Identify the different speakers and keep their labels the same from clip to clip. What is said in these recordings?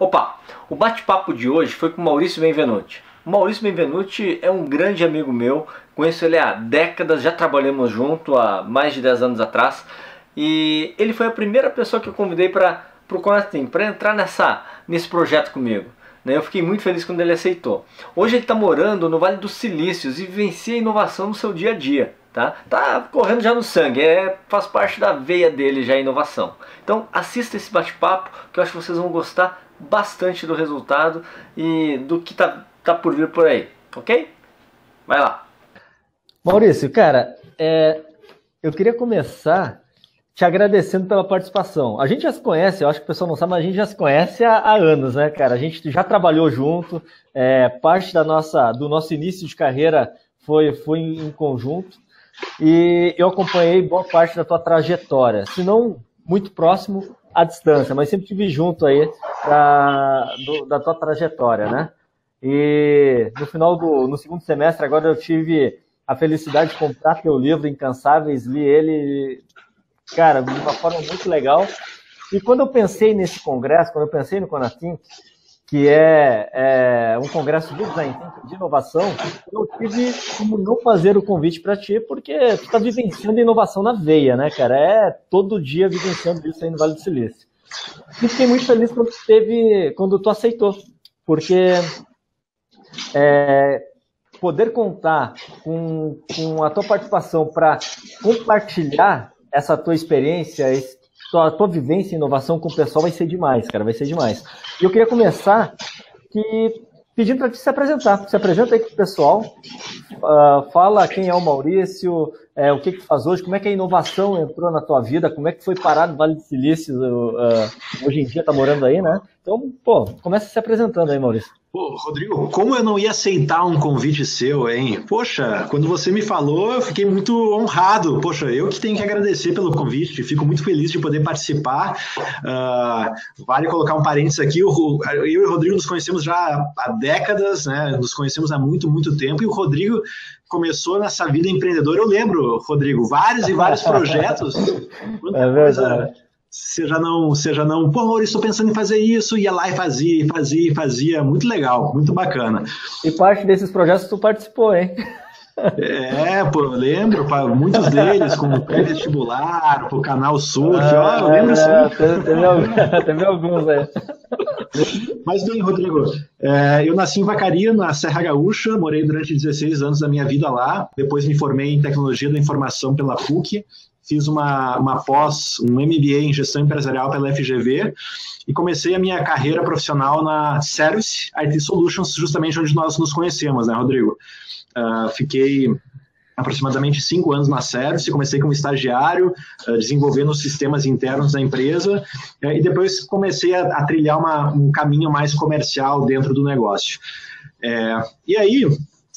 Speaker 1: Opa, o bate-papo de hoje foi com Maurício Benvenuti. O Maurício Benvenuti é um grande amigo meu, conheço ele há décadas, já trabalhamos junto há mais de 10 anos atrás e ele foi a primeira pessoa que eu convidei para o Conatim, para entrar nessa, nesse projeto comigo. Né? Eu fiquei muito feliz quando ele aceitou. Hoje ele está morando no Vale dos Silícios e vivencia a inovação no seu dia a dia. Tá? tá correndo já no sangue, é, faz parte da veia dele já a inovação. Então assista esse bate-papo que eu acho que vocês vão gostar bastante do resultado e do que tá, tá por vir por aí, ok? Vai lá.
Speaker 2: Maurício, cara, é, eu queria começar te agradecendo pela participação. A gente já se conhece, eu acho que o pessoal não sabe, mas a gente já se conhece há, há anos, né, cara? A gente já trabalhou junto, é, parte da nossa, do nosso início de carreira foi, foi em conjunto e eu acompanhei boa parte da tua trajetória, se não muito próximo à distância, mas sempre tive junto aí da, do, da tua trajetória, né? E no final do no segundo semestre agora eu tive a felicidade de comprar teu livro Incansáveis, li ele, cara, de uma forma muito legal. E quando eu pensei nesse congresso, quando eu pensei no Conatim, que é, é, um congresso de design de inovação, eu tive como não fazer o convite para ti, porque tu está vivenciando inovação na veia, né, cara? É todo dia vivenciando isso aí no Vale do Silício. E fiquei muito feliz quando tu, teve, quando tu aceitou, porque é, poder contar com, com a tua participação para compartilhar essa tua experiência, esse tua, tua vivência em inovação com o pessoal vai ser demais, cara, vai ser demais. E eu queria começar que pedindo para te se apresentar. Se apresenta aí para o pessoal, uh, fala quem é o Maurício, é, o que que faz hoje, como é que a inovação entrou na tua vida, como é que foi parar no Vale do Silício, uh, hoje em dia está morando aí, né? Então, pô, começa se apresentando aí, Maurício.
Speaker 3: Pô, Rodrigo, como eu não ia aceitar um convite seu, hein? Poxa, quando você me falou, eu fiquei muito honrado. Poxa, eu que tenho que agradecer pelo convite, fico muito feliz de poder participar. Uh, vale colocar um parênteses aqui, eu e o Rodrigo nos conhecemos já há décadas, né? Nos conhecemos há muito, muito tempo, e o Rodrigo começou nessa vida empreendedora. Eu lembro, Rodrigo, vários e vários projetos.
Speaker 2: é verdade.
Speaker 3: Você já não, você já não, pô, Maurício, estou pensando em fazer isso, ia lá e fazia, fazia, fazia, muito legal, muito bacana.
Speaker 2: E parte desses projetos tu participou, hein?
Speaker 3: É, pô, eu lembro, muitos deles, como pré-vestibular, o canal Surf, ah, eu lembro
Speaker 2: é, sim. Teve, teve alguns aí.
Speaker 3: Mas bem, Rodrigo, é, eu nasci em Vacaria, na Serra Gaúcha, morei durante 16 anos da minha vida lá, depois me formei em Tecnologia da Informação pela PUC, fiz uma, uma pós, um MBA em Gestão Empresarial pela FGV, e comecei a minha carreira profissional na Service IT Solutions, justamente onde nós nos conhecemos, né, Rodrigo? Uh, fiquei aproximadamente cinco anos na Service, comecei como estagiário, uh, desenvolvendo os sistemas internos da empresa, uh, e depois comecei a, a trilhar uma, um caminho mais comercial dentro do negócio. É, e aí,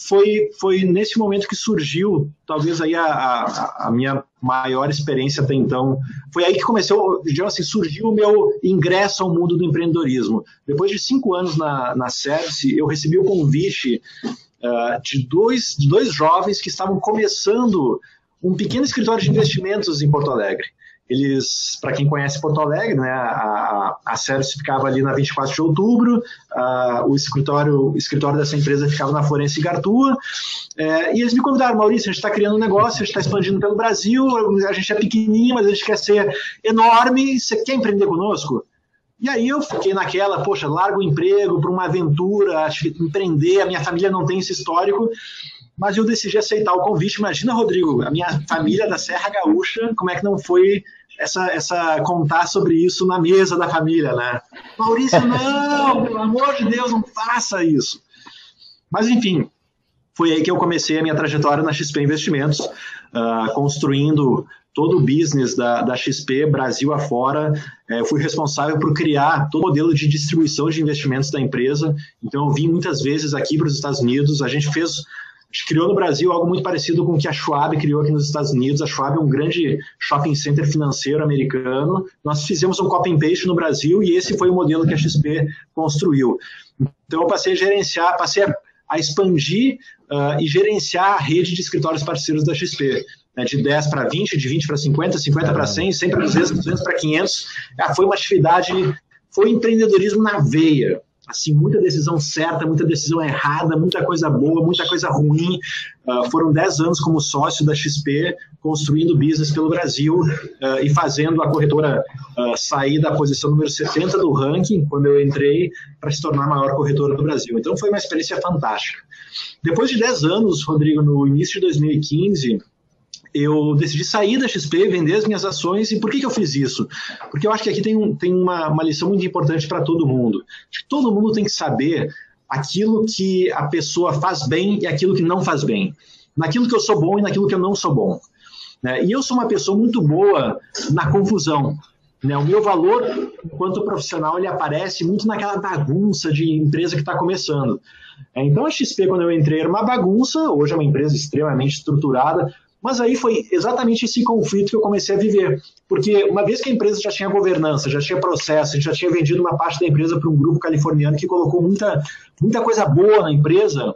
Speaker 3: foi, foi nesse momento que surgiu, talvez aí a, a, a, minha maior experiência até então. Foi aí que começou, digamos assim, surgiu o meu ingresso ao mundo do empreendedorismo. Depois de cinco anos na, na Service, eu recebi o convite uh, de, dois, de dois jovens que estavam começando um pequeno escritório de investimentos em Porto Alegre. Eles, para quem conhece Porto Alegre, né, a, a Service ficava ali na 24 de outubro, a, o escritório, o escritório dessa empresa ficava na Florença e Gartua, é, e eles me convidaram, Maurício, a gente está criando um negócio, a gente está expandindo pelo Brasil, a gente é pequenininho, mas a gente quer ser enorme, você quer empreender conosco? E aí eu fiquei naquela, poxa, largo o emprego para uma aventura, acho que empreender, a minha família não tem esse histórico, mas eu decidi aceitar o convite. Imagina, Rodrigo, a minha família da Serra Gaúcha, como é que não foi essa, essa contar sobre isso na mesa da família, né? Maurício, não, pelo amor de Deus, não faça isso. Mas enfim, foi aí que eu comecei a minha trajetória na XP Investimentos, uh, construindo todo o business da, da XP Brasil afora. É, fui responsável por criar todo o modelo de distribuição de investimentos da empresa. Então, eu vim muitas vezes aqui para os Estados Unidos. A gente fez criou no Brasil algo muito parecido com o que a Schwab criou aqui nos Estados Unidos. A Schwab é um grande shopping center financeiro americano. Nós fizemos um copy and paste no Brasil e esse foi o modelo que a XP construiu. Então eu passei a gerenciar, passei a, a expandir uh, e gerenciar a rede de escritórios parceiros da XP. Né, de 10 para 20, de 20 para 50, 50 para 100, 100 para 200, 200 para 500. Ah, foi uma atividade foi empreendedorismo na veia assim, muita decisão certa, muita decisão errada, muita coisa boa, muita coisa ruim. Uh, foram 10 anos como sócio da XP, construindo business pelo Brasil uh, e fazendo a corretora uh, sair da posição número 70 do ranking, quando eu entrei, para se tornar a maior corretora do Brasil. Então foi uma experiência fantástica. Depois de 10 anos, Rodrigo, no início de 2015, eu decidi sair da XP, vender as minhas ações. E por que, que eu fiz isso? Porque eu acho que aqui tem, um, tem uma, uma lição muito importante para todo mundo. Todo mundo tem que saber aquilo que a pessoa faz bem e aquilo que não faz bem. Naquilo que eu sou bom e naquilo que eu não sou bom. Né? E eu sou uma pessoa muito boa na confusão. Né? O meu valor, enquanto profissional, ele aparece muito naquela bagunça de empresa que está começando. Então a XP, quando eu entrei, era uma bagunça, hoje é uma empresa extremamente estruturada, mas aí foi exatamente esse conflito que eu comecei a viver. Porque uma vez que a empresa já tinha governança, já tinha processo, a gente já tinha vendido uma parte da empresa para um grupo californiano que colocou muita, muita coisa boa na empresa,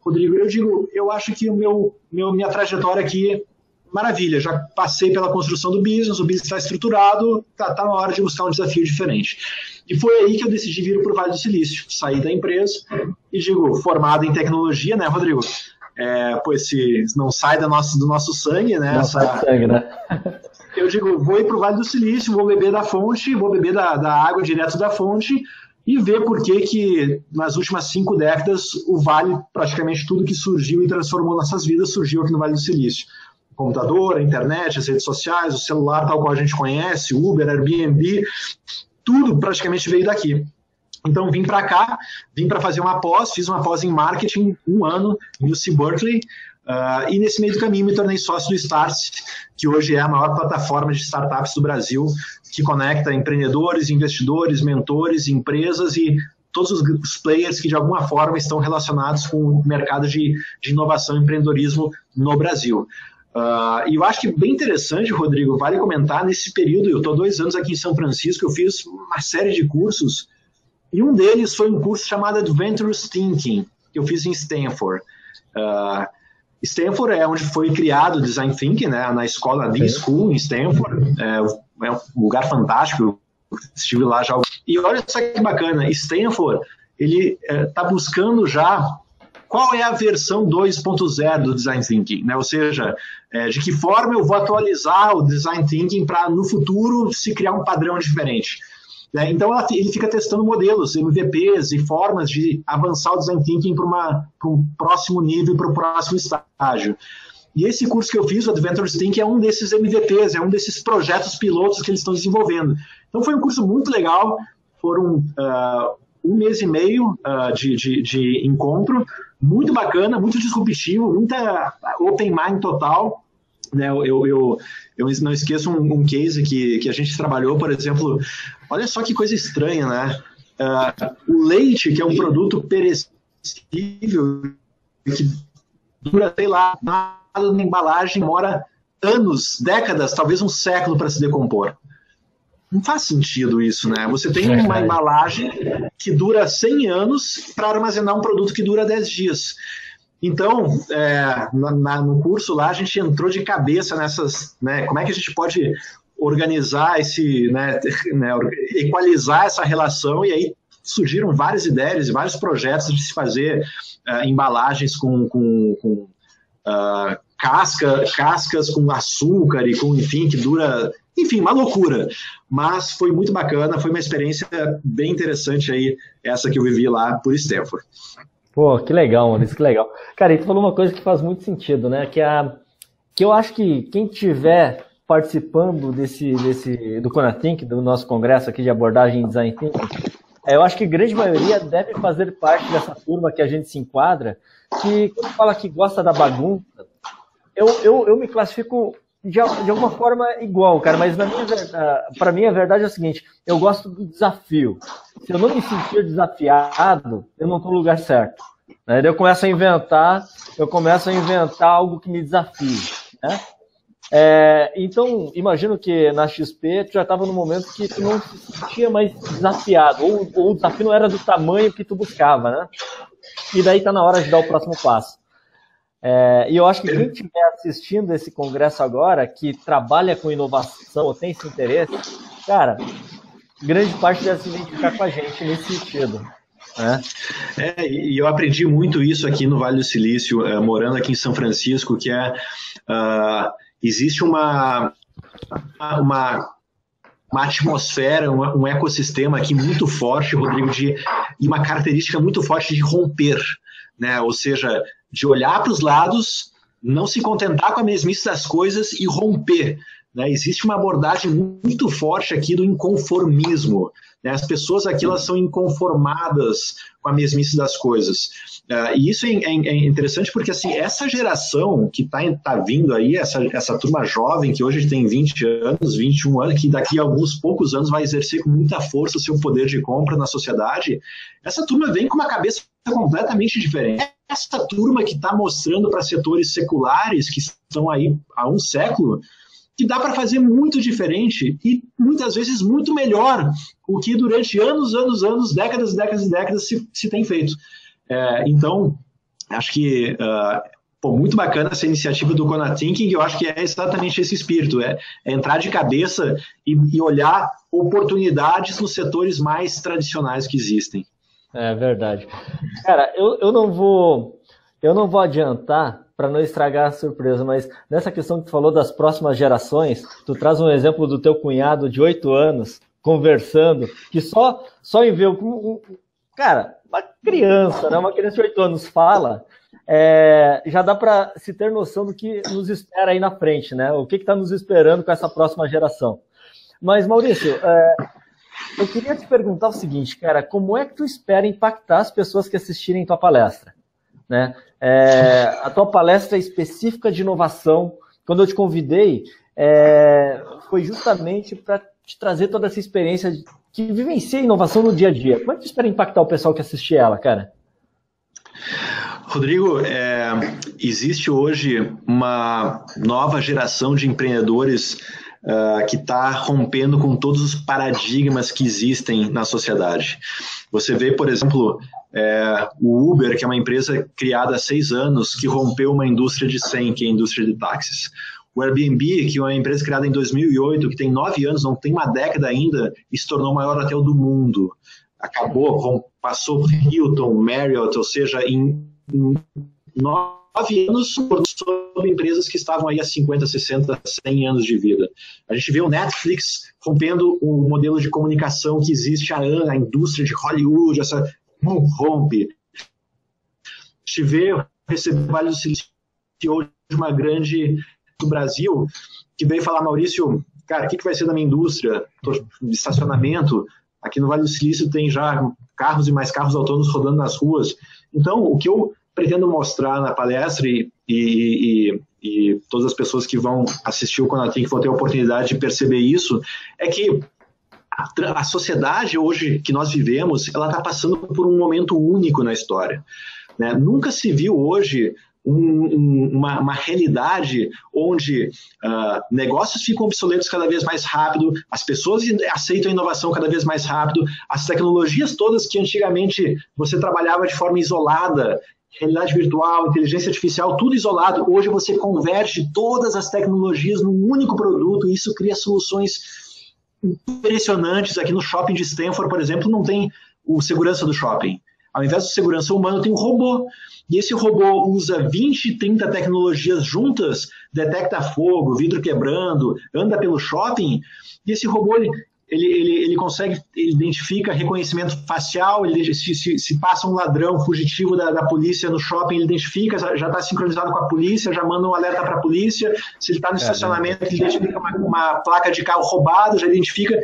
Speaker 3: Rodrigo, eu digo, eu acho que o meu, meu minha trajetória aqui maravilha, já passei pela construção do business, o business está estruturado, está tá na hora de buscar um desafio diferente. E foi aí que eu decidi vir para o Vale do Silício, sair da empresa e digo, formado em tecnologia, né, Rodrigo? É, pô, esse não sai do nosso, do nosso sangue, né?
Speaker 2: Não
Speaker 3: Essa,
Speaker 2: sai do sangue, né?
Speaker 3: eu digo, vou ir para o Vale do Silício, vou beber da fonte, vou beber da, da água direto da fonte e ver por que, que nas últimas cinco décadas o Vale, praticamente tudo que surgiu e transformou nossas vidas, surgiu aqui no Vale do Silício. O computador, a internet, as redes sociais, o celular tal qual a gente conhece, Uber, Airbnb, tudo praticamente veio daqui. Então vim para cá, vim para fazer uma pós, fiz uma pós em marketing, um ano, em UC Berkeley, uh, e nesse meio do caminho me tornei sócio do Startse, que hoje é a maior plataforma de startups do Brasil, que conecta empreendedores, investidores, mentores, empresas e todos os players que de alguma forma estão relacionados com o mercado de, de inovação e empreendedorismo no Brasil. Uh, e eu acho que bem interessante, Rodrigo, vale comentar, nesse período, eu estou dois anos aqui em São Francisco, eu fiz uma série de cursos e um deles foi um curso chamado Adventurous Thinking, que eu fiz em Stanford. Uh, Stanford é onde foi criado o Design Thinking, né, na escola D School em Stanford. É, é, um lugar fantástico, estive lá já. E olha só que bacana, Stanford, ele está é, buscando já qual é a versão 2.0 do Design Thinking, né? ou seja, é, de que forma eu vou atualizar o Design Thinking para no futuro se criar um padrão diferente. Né? Então ela, ele fica testando modelos, MVPs e formas de avançar o design thinking para um próximo nível, para o próximo estágio. E esse curso que eu fiz, o Adventures Think, é um desses MVPs, é um desses projetos pilotos que eles estão desenvolvendo. Então foi um curso muito legal, foram uh, um mês e meio uh, de, de, de encontro, muito bacana, muito disruptivo, muita open mind total. Né, eu, eu, eu não esqueço um, um, case que, que a gente trabalhou, por exemplo, olha só que coisa estranha, né? Uh, o leite, que é um produto perecível, que dura, sei lá, nada na embalagem, demora anos, décadas, talvez um século para se decompor. Não faz sentido isso, né? Você tem uma embalagem que dura 100 anos para armazenar um produto que dura 10 dias. Então, é, na, no curso lá, a gente entrou de cabeça nessas, né, como é que a gente pode organizar esse, né, né, equalizar essa relação e aí surgiram várias ideias e vários projetos de se fazer uh, embalagens com, com, com uh, casca, cascas com açúcar e com, enfim, que dura, enfim, uma loucura. Mas foi muito bacana, foi uma experiência bem interessante aí, essa que eu vivi lá por Stanford.
Speaker 2: Pô, que legal, Maurício, que legal. Cara, e tu falou uma coisa que faz muito sentido, né? Que, a, que eu acho que quem tiver participando desse, desse do Conatink, do nosso congresso aqui de abordagem em design thinking, é, eu acho que a grande maioria deve fazer parte dessa turma que a gente se enquadra, que quando fala que gosta da bagunça, eu, eu, eu me classifico de, de alguma forma igual, cara, mas para mim a verdade é a seguinte: eu gosto do desafio. Se eu não me sentir desafiado, eu não estou no lugar certo. Né? Eu começo a inventar, eu começo a inventar algo que me desafie. Né? É, então, imagino que na XP tu já estava no momento que tu não se sentia mais desafiado, ou, ou o desafio não era do tamanho que tu buscava, né? E daí está na hora de dar o próximo passo. É, e eu acho que quem estiver assistindo esse congresso agora, que trabalha com inovação ou tem esse interesse, cara, grande parte deve se identificar com a gente nesse sentido. Né?
Speaker 3: É, e eu aprendi muito isso aqui no Vale do Silício, uh, morando aqui em São Francisco, que é uh, existe uma, uma, uma atmosfera, um, um, ecossistema aqui muito forte, Rodrigo, de, e uma característica muito forte de romper, né? ou seja, de olhar para os lados, não se contentar com a mesmice das coisas e romper. Né? Existe uma abordagem muito forte aqui do inconformismo. Né? As pessoas aqui elas são inconformadas com a mesmice das coisas. Uh, e isso é, é, é, interessante porque assim, essa geração que está tá vindo aí, essa, essa turma jovem que hoje tem 20 anos, 21 anos, que daqui a alguns poucos anos vai exercer com muita força o seu poder de compra na sociedade, essa turma vem com uma cabeça completamente diferente. Essa turma que está mostrando para setores seculares que estão aí há um século que dá para fazer muito diferente e muitas vezes muito melhor o que durante anos, anos, anos, décadas, décadas e décadas se, se tem feito. É, então, acho que uh, pô, muito bacana essa iniciativa do Kona Thinking, eu acho que é exatamente esse espírito, é, é entrar de cabeça e, e, olhar oportunidades nos setores mais tradicionais que existem.
Speaker 2: É verdade. Cara, eu, eu não vou eu não vou adiantar para não estragar a surpresa, mas nessa questão que tu falou das próximas gerações, tu traz um exemplo do teu cunhado de oito anos conversando, que só só em ver um, cara, uma criança, né, uma criança de oito anos fala, é, já dá para se ter noção do que nos espera aí na frente, né? O que está nos esperando com essa próxima geração. Mas Maurício, é, eu queria te perguntar o seguinte, cara, como é que tu espera impactar as pessoas que assistirem tua palestra? Né? É, a tua palestra é específica de inovação, quando eu te convidei, é, foi justamente para te trazer toda essa experiência que vivencia inovação no dia a dia. Como é que tu espera impactar o pessoal que assiste ela, cara?
Speaker 3: Rodrigo, é, existe hoje uma nova geração de empreendedores uh, que está rompendo com todos os paradigmas que existem na sociedade. Você vê, por exemplo, é, o Uber, que é uma empresa criada há seis anos, que rompeu uma indústria de 100, que é a indústria de táxis. O Airbnb, que é uma empresa criada em 2008, que tem nove anos, não tem uma década ainda, e se tornou o maior hotel do mundo. Acabou, passou Hilton, Marriott, ou seja, em, em nove anos sobre empresas que estavam aí há 50, 60, 100 anos de vida. A gente vê o Netflix rompendo o modelo de comunicação que existe há anos, a indústria de Hollywood, essa não rompe. Se vê, receber Vale do Silício hoje uma grande do Brasil que veio falar, Maurício, cara, o que, que vai ser da minha indústria de estacionamento? Aqui no Vale do Silício tem já carros e mais carros autônomos rodando nas ruas. Então, o que eu pretendo mostrar na palestra e, e, e, e todas as pessoas que vão assistir o Conatim que vão ter a oportunidade de perceber isso, é que a, a sociedade hoje que nós vivemos, ela está passando por um momento único na história. Né? Nunca se viu hoje um, uma, uma, realidade onde uh, negócios ficam obsoletos cada vez mais rápido, as pessoas aceitam a inovação cada vez mais rápido, as tecnologias todas que antigamente você trabalhava de forma isolada, realidade virtual, inteligência artificial, tudo isolado, hoje você converge todas as tecnologias num único produto e isso cria soluções impressionantes. Aqui no shopping de Stanford, por exemplo, não tem o segurança do shopping. Ao invés do segurança humano, tem um robô. E esse robô usa 20, 30 tecnologias juntas, detecta fogo, vidro quebrando, anda pelo shopping. E esse robô ele, ele, ele, ele consegue, ele identifica reconhecimento facial, ele, se, se, se passa um ladrão fugitivo da, da, polícia no shopping, ele identifica, já está sincronizado com a polícia, já manda um alerta para a polícia, se ele está no é, estacionamento, ele identifica uma, uma, placa de carro roubado, já identifica.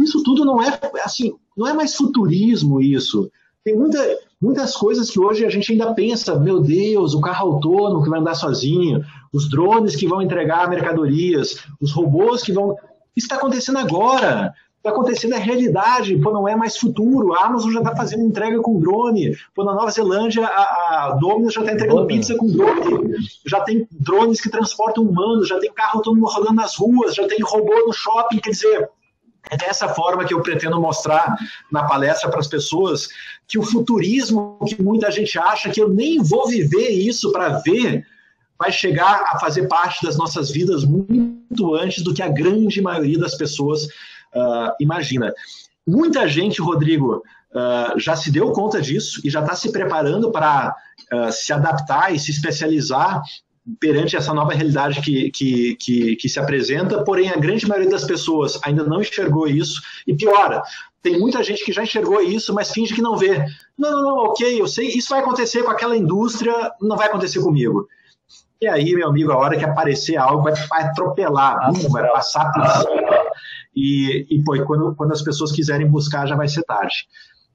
Speaker 3: Isso tudo não é assim, não é mais futurismo isso. Tem muita, muitas coisas que hoje a gente ainda pensa, meu Deus, o carro autônomo que vai andar sozinho, os drones que vão entregar mercadorias, os robôs que vão isso está acontecendo agora. Está acontecendo a realidade, pô, não é mais futuro. A Amazon já está fazendo entrega com drone. Pô, na Nova Zelândia, a, a Domino's já está entregando pizza com drone. Já tem drones que transportam humanos, já tem carro todo mundo rodando nas ruas, já tem robô no shopping. Quer dizer, é dessa forma que eu pretendo mostrar na palestra para as pessoas que o futurismo que muita gente acha que eu nem vou viver isso para ver, vai chegar a fazer parte das nossas vidas muito antes do que a grande maioria das pessoas uh, imagina. Muita gente, Rodrigo, uh, já se deu conta disso e já está se preparando para uh, se adaptar e se especializar perante essa nova realidade que, que, que, que, se apresenta, porém a grande maioria das pessoas ainda não enxergou isso, e piora, tem muita gente que já enxergou isso, mas finge que não vê. Não, não, não, ok, eu sei, isso vai acontecer com aquela indústria, não vai acontecer comigo. E aí, meu amigo, a hora que aparecer algo, vai, atropelar, vai passar por cima. E, e pô, quando, quando as pessoas quiserem buscar, já vai ser tarde.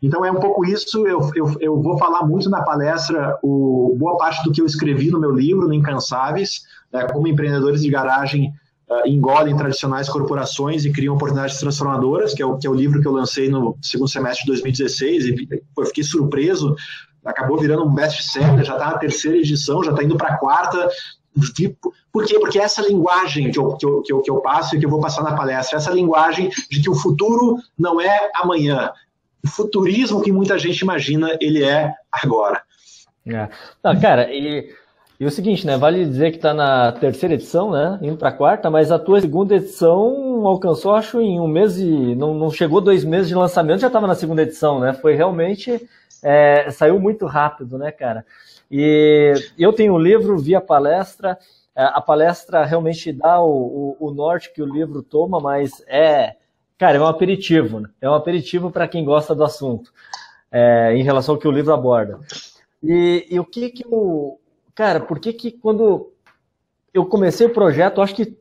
Speaker 3: Então é um pouco isso, eu, eu, eu vou falar muito na palestra, o, boa parte do que eu escrevi no meu livro, no Incansáveis, né, como empreendedores de garagem uh, engolem tradicionais corporações e criam oportunidades transformadoras, que é, o, que é o livro que eu lancei no segundo semestre de 2016, e pô, eu fiquei surpreso, acabou virando um best-seller, já está na terceira edição, já está indo para a quarta, por quê? Porque essa linguagem que eu, que, eu, que, eu, que eu passo e que eu vou passar na palestra, essa linguagem de que o futuro não é amanhã, o futurismo que muita gente imagina, ele é agora.
Speaker 2: É. Não, cara, e, e o seguinte, né? Vale dizer que está na terceira edição, né? Indo para a quarta, mas a tua segunda edição alcançou, acho, em um mês e. Não, não chegou dois meses de lançamento, já estava na segunda edição, né? Foi realmente. É, saiu muito rápido, né, cara? E eu tenho o um livro, vi a palestra. É, a palestra realmente dá o, o, o norte que o livro toma, mas é Cara, é um aperitivo, né? É um aperitivo para quem gosta do assunto, é, em relação ao que o livro aborda. E, e o que que o. Cara, por que que quando eu comecei o projeto, acho que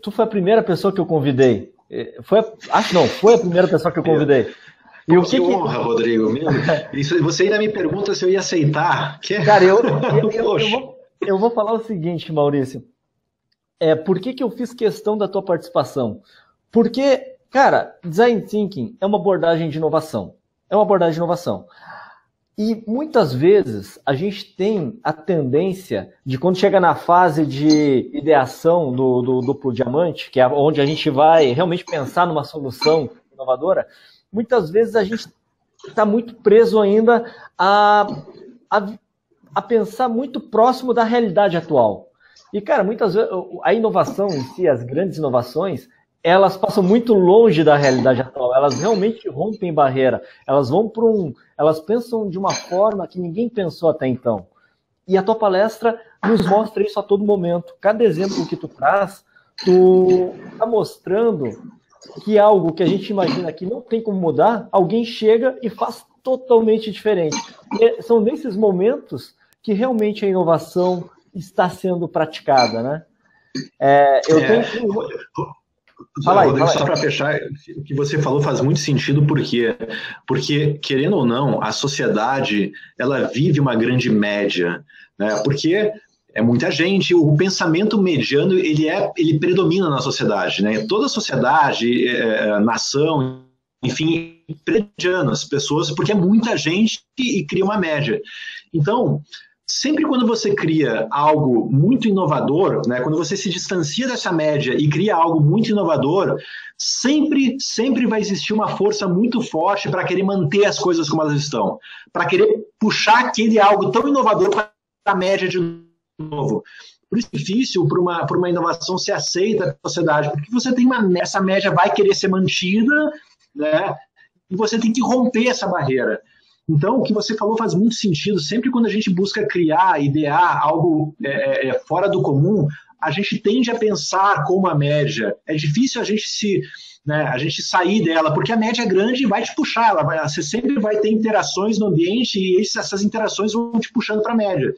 Speaker 2: tu foi a primeira pessoa que eu convidei. É, foi, acho não, foi a primeira pessoa que eu convidei.
Speaker 3: E o que, que honra, que... Rodrigo. Meu, isso, você ainda me pergunta se eu ia aceitar.
Speaker 2: Que... Cara, eu, eu, eu, eu, vou, eu vou falar o seguinte, Maurício. É, por que, que eu fiz questão da tua participação? Porque Cara, design thinking é uma abordagem de inovação. É uma abordagem de inovação. E muitas vezes a gente tem a tendência de quando chega na fase de ideação do, do duplo diamante, que é onde a gente vai realmente pensar numa solução inovadora, muitas vezes a gente está muito preso ainda a, a, a pensar muito próximo da realidade atual. E, cara, muitas vezes a inovação em si, as grandes inovações, elas passam muito longe da realidade atual. Elas realmente rompem barreira. Elas vão para um, elas pensam de uma forma que ninguém pensou até então. E a tua palestra nos mostra isso a todo momento. Cada exemplo que tu traz, tu está mostrando que algo que a gente imagina que não tem como mudar, alguém chega e faz totalmente diferente. E são nesses momentos que realmente a inovação está sendo praticada, né?
Speaker 3: É, eu é. tenho Fala aí, Rodrigo, fala aí. só para fechar, o que você falou faz muito sentido, por quê? Porque, querendo ou não, a sociedade, ela vive uma grande média, né? Porque é muita gente, o pensamento mediano, ele, é, ele predomina na sociedade, né? Toda sociedade, é, é nação, enfim, mediano, as pessoas, porque é muita gente e cria uma média. Então, sempre quando você cria algo muito inovador, né, quando você se distancia dessa média e cria algo muito inovador, sempre, sempre vai existir uma força muito forte para querer manter as coisas como elas estão, para querer puxar aquele algo tão inovador para a média de novo. Por isso é difícil para uma, uma inovação ser aceita na sociedade, porque você tem uma essa média vai querer ser mantida, né? E você tem que romper essa barreira. Então, o que você falou faz muito sentido. Sempre quando a gente busca criar, idear algo é, é, é, fora do comum, a gente tende a pensar como a média. É difícil a gente se né, a gente sair dela, porque a média é grande e vai te puxar. Ela vai, você sempre vai ter interações no ambiente e essas interações vão te puxando para a média.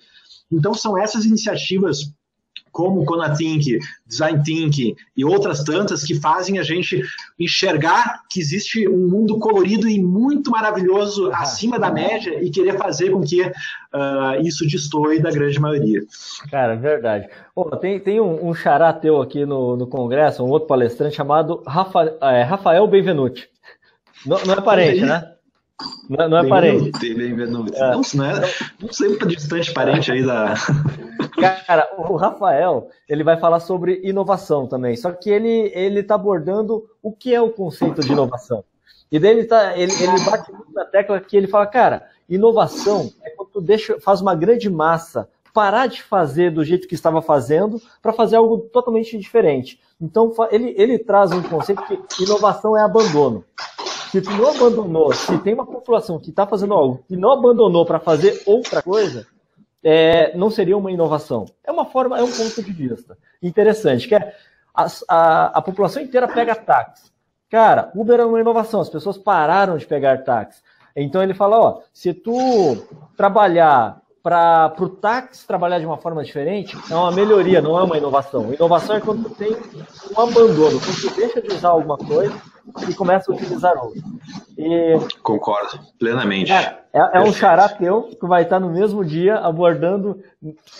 Speaker 3: Então, são essas iniciativas como o Conathink, Design Thinking e outras tantas que fazem a gente enxergar que existe um mundo colorido e muito maravilhoso ah, acima da média e querer fazer com que uh, isso destoie da grande maioria.
Speaker 2: Cara, verdade. Oh, tem tem um, um xará teu aqui no, no congresso, um outro palestrante chamado Rafa, é, Rafael Benvenuti. Não, não é parente, né? Não, não é parente.
Speaker 3: É. Não, não, é, não sempre distante parente aí da.
Speaker 2: Cara, o Rafael, ele vai falar sobre inovação também, só que ele ele está abordando o que é o conceito de inovação. E daí ele, tá, ele, ele bate muito na tecla que ele fala, cara, inovação é quando tu deixa, faz uma grande massa parar de fazer do jeito que estava fazendo para fazer algo totalmente diferente. Então ele, ele traz um conceito que inovação é abandono. Se tu não abandonou, se tem uma população que está fazendo algo e não abandonou para fazer outra coisa, é, não seria uma inovação. É uma forma, é um ponto de vista interessante, que é a, a, a população inteira pega táxi. Cara, Uber é uma inovação, as pessoas pararam de pegar táxi. Então ele fala, ó, se tu trabalhar para o táxi trabalhar de uma forma diferente, é uma melhoria, não é uma inovação. Inovação é quando tu tem um abandono, quando tu deixa de usar alguma coisa e começa a utilizar outra.
Speaker 3: E, Concordo, plenamente.
Speaker 2: Cara, é, é um xará teu que vai estar no mesmo dia abordando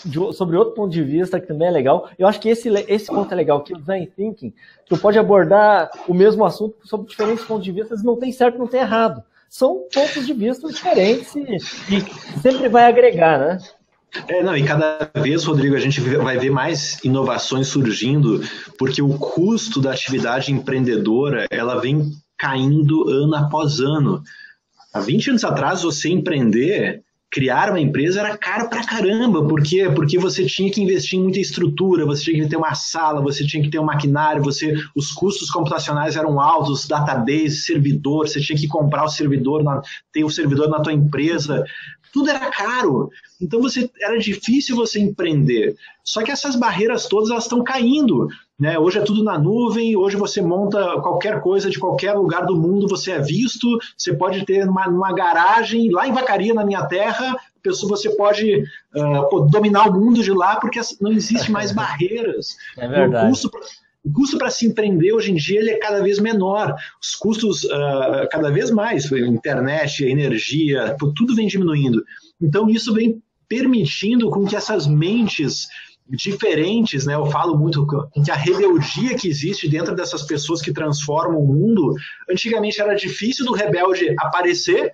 Speaker 2: de, sobre outro ponto de vista, que também é legal. Eu acho que esse, esse ponto é legal, que o design thinking, tu pode abordar o mesmo assunto sobre diferentes pontos de vista, não tem certo, não tem errado são pontos de vista diferentes e, e sempre vai agregar, né?
Speaker 3: É, não, e cada vez, Rodrigo, a gente vai ver mais inovações surgindo, porque o custo da atividade empreendedora, ela vem caindo ano após ano. Há 20 anos atrás, você empreender criar uma empresa era caro pra caramba. Por quê? Porque você tinha que investir em muita estrutura, você tinha que ter uma sala, você tinha que ter um maquinário, você, os custos computacionais eram altos, database, servidor, você tinha que comprar o servidor, na, ter o servidor na tua empresa. Tudo era caro. Então você era difícil você empreender. Só que essas barreiras todas elas estão caindo. Né? Hoje é tudo na nuvem, hoje você monta qualquer coisa de qualquer lugar do mundo, você é visto, você pode ter uma, uma garagem lá em Vacaria, na minha terra, pessoa, você pode uh, dominar o mundo de lá, porque não existe mais barreiras.
Speaker 2: É verdade.
Speaker 3: O custo, o custo para se empreender hoje em dia ele é cada vez menor. Os custos uh, cada vez mais, internet, energia, tudo vem diminuindo. Então isso vem permitindo com que essas mentes diferentes, né? Eu falo muito que a rebeldia que existe dentro dessas pessoas que transformam o mundo, antigamente era difícil do rebelde aparecer,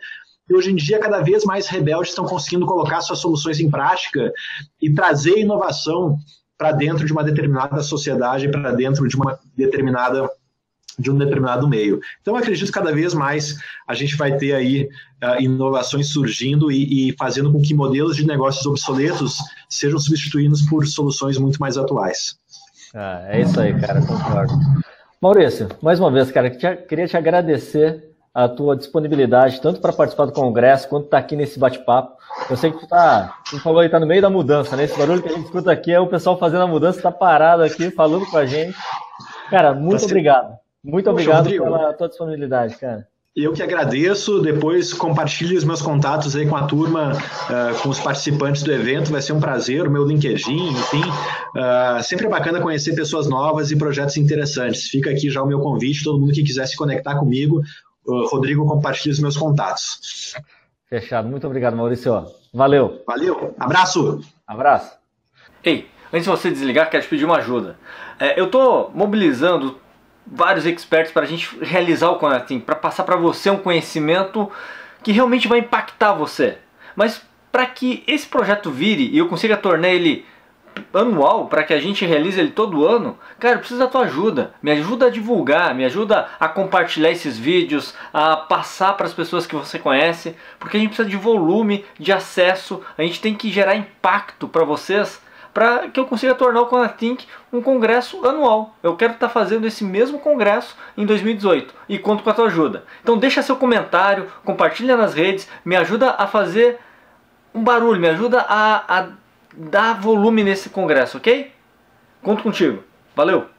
Speaker 3: e hoje em dia cada vez mais rebeldes estão conseguindo colocar suas soluções em prática e trazer inovação para dentro de uma determinada sociedade, para dentro de uma determinada de um determinado meio. Então, acredito que cada vez mais a gente vai ter aí uh, inovações surgindo e, e, fazendo com que modelos de negócios obsoletos sejam substituídos por soluções muito mais atuais.
Speaker 2: Ah, é isso aí, cara, concordo. Maurício, mais uma vez, cara, queria te agradecer a tua disponibilidade, tanto para participar do congresso, quanto estar tá aqui nesse bate-papo. Eu sei que tu tá, tu falou aí, tá no meio da mudança, né? Esse barulho que a gente escuta aqui é o pessoal fazendo a mudança, tá parado aqui, falando com a gente. Cara, muito tá obrigado. Muito obrigado Poxa, pela tua disponibilidade, cara.
Speaker 3: Eu que agradeço. Depois compartilhe os meus contatos aí com a turma, uh, com os participantes do evento. Vai ser um prazer. O meu LinkedIn, enfim. Uh, sempre é bacana conhecer pessoas novas e projetos interessantes. Fica aqui já o meu convite. Todo mundo que quiser se conectar comigo, uh, Rodrigo, compartilhe os meus contatos.
Speaker 2: Fechado. Muito obrigado, Maurício. Valeu.
Speaker 3: Valeu. Abraço.
Speaker 2: Abraço.
Speaker 1: Ei, antes de você desligar, quero te pedir uma ajuda. É, eu estou mobilizando vários experts para a gente realizar o Connecting, para passar para você um conhecimento que realmente vai impactar você. Mas para que esse projeto vire e eu consiga tornar ele anual, para que a gente realize ele todo ano, cara, eu preciso da tua ajuda. Me ajuda a divulgar, me ajuda a compartilhar esses vídeos, a passar para as pessoas que você conhece, porque a gente precisa de volume, de acesso, a gente tem que gerar impacto para vocês para que eu consiga tornar o Conatink um congresso anual. Eu quero estar tá fazendo esse mesmo congresso em 2018 e conto com a tua ajuda. Então deixa seu comentário, compartilha nas redes, me ajuda a fazer um barulho, me ajuda a, a dar volume nesse congresso, ok? Conto contigo. Valeu!